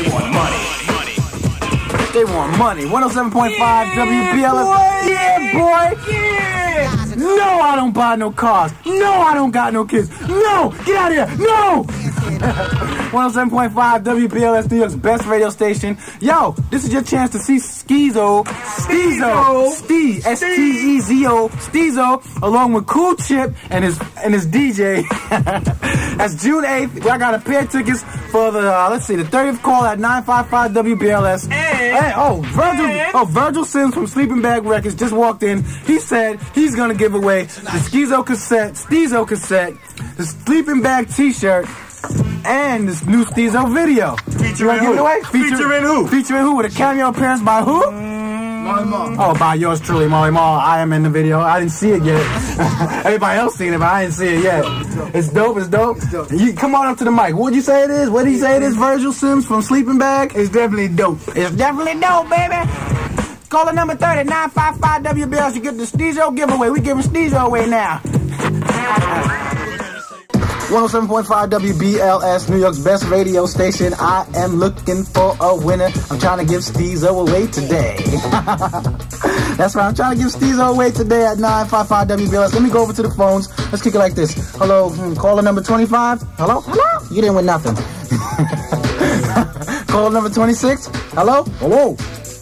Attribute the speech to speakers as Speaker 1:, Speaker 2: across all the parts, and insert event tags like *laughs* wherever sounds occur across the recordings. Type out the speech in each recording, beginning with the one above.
Speaker 1: They want money.
Speaker 2: They want money. 107.5 WBLS. Yeah, boy. Yeah. No, I don't buy no cars. No, I don't got no kids. No, get out of here. No. *laughs* 107.5 WBLS, New York's best radio station. Yo, this is your chance to see Skeezo, Stezo, Stee, S-T-E-Z-O, Stezo, along with Cool Chip and his and his DJ. *laughs* That's June 8th. I got a pair of tickets for the, uh, let's see, the 30th call at 955 WBLS. Hey, oh, Virgil, oh, Virgil Sims from Sleeping Bag Records just walked in. He said he's gonna give away the Skeezo cassette, Stezo cassette, the Sleeping Bag t-shirt, and this new Stezo video. you wanna give it away?
Speaker 3: Featuring who?
Speaker 2: Featuring who? With a cameo appearance by who? Oh, by yours truly, Marley Marl. I am in the video. I didn't see it yet. *laughs* Everybody else seen it, but I didn't see it yet. It's dope. It's dope.
Speaker 3: dope.
Speaker 2: You come on up to the mic. What'd you say it is? What did you say it is? Virgil Sims from Sleeping Bag.
Speaker 3: It's definitely dope.
Speaker 2: It's definitely dope, baby. Call the number 30 955 WBLS. You get the Stezo giveaway. We giving Stezo away now. 107.5 WBLS, New York's best radio station. I am looking for a winner. I'm trying to give Stezo away today. *laughs* That's right. I'm trying to give Stezo away today at 955 WBLS. Let me go over to the phones. Let's kick it like this. Hello, hmm, caller number 25. Hello? Hello? You didn't win nothing. *laughs* caller number 26. Hello? Hello?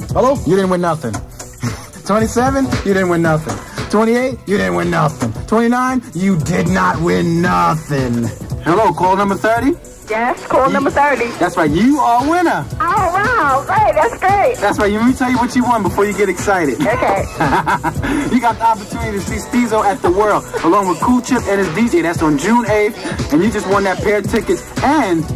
Speaker 2: Hello? You didn't win nothing. *laughs* 27, you didn't win nothing. 28, you didn't win nothing. 29, you did not win nothing. Hello, call number 30.
Speaker 4: Yes, call number 30.
Speaker 2: That's right, you are a winner.
Speaker 4: Oh, wow. Great. That's great.
Speaker 2: That's right, let me tell you what you won before you get excited.
Speaker 4: Okay. *laughs*
Speaker 2: you got the opportunity to see Stezo at the World, along with Cool Chip and his DJ. That's on June 8th, and you just won that pair of tickets. And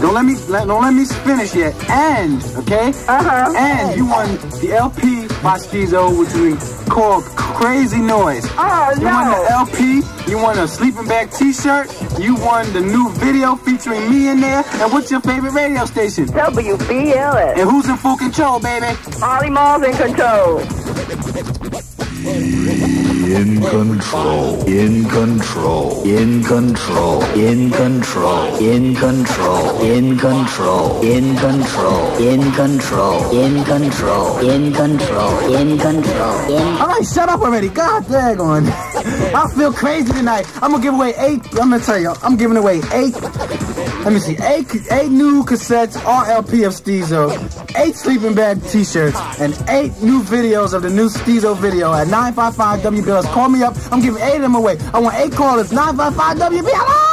Speaker 2: don't let me let, don't let me finish yet. And okay,
Speaker 4: Uh-huh.
Speaker 2: and you won the LP by Stezo, which we called Crazy Noise.
Speaker 4: Oh,
Speaker 2: You won the. LP. You won a sleeping bag T-shirt. You won the new video featuring me in there. And what's your favorite radio station?
Speaker 4: WBLS.
Speaker 2: And who's in full control, baby?
Speaker 4: Marley Marl's in control.
Speaker 5: In control, in control, in control, in control, in control, in control, in control, in control, in control, in control, in control, in
Speaker 2: All right, shut up already. God daggone. I feel crazy tonight. I'm gonna give away eight. I'm gonna tell you, I'm giving away eight. Let me see, eight, eight new cassettes, all RLP of Stezo, eight sleeping bag t-shirts, and eight new videos of the new Stezo video at 955 WBLS. Call me up. I'm giving eight of them away. I want eight callers. 955 WBLS.